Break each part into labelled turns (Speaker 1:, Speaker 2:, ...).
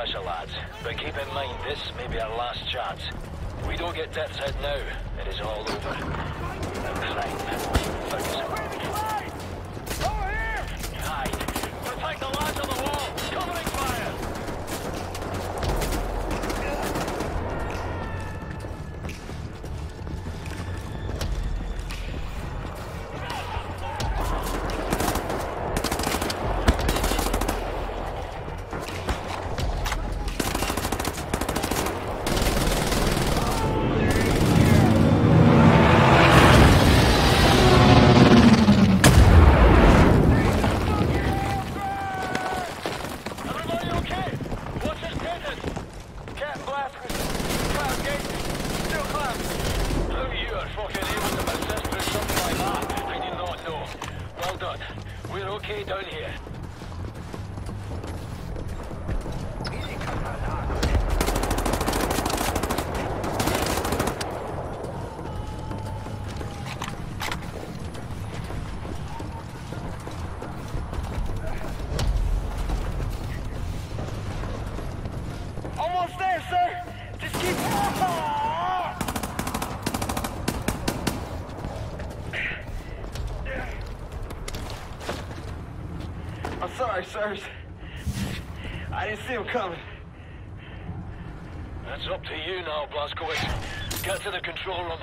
Speaker 1: pressure, lads. But keep in mind, this may be our last chance. We don't get Deathshead now, it is all over. Now. Okay down here.
Speaker 2: Sorry, sirs. I didn't see him coming.
Speaker 1: That's up to you now, Blazkowicz. Get to the control room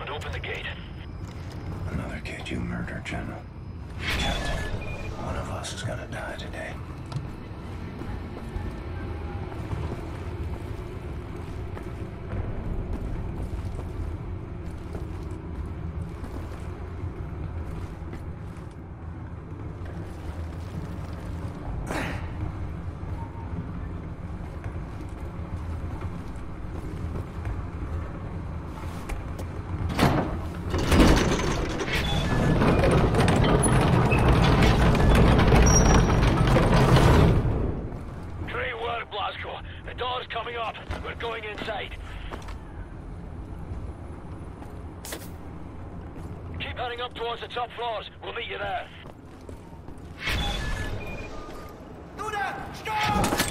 Speaker 1: and open the gate.
Speaker 3: Another kid you murdered, General. Captain, one of us is gonna die today.
Speaker 1: Heading up towards the top floors. We'll meet you there.
Speaker 2: Bestätigt,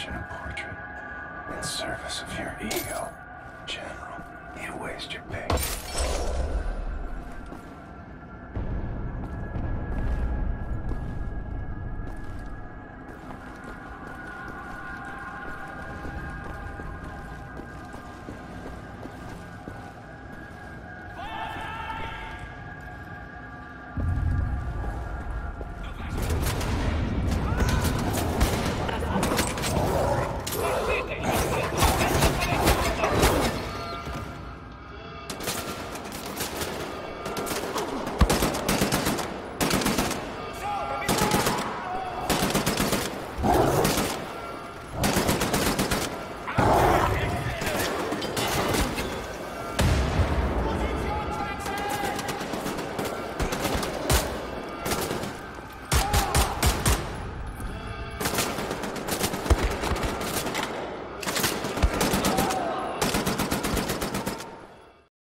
Speaker 3: Commission a portrait in service of your ego. General, you waste your pay.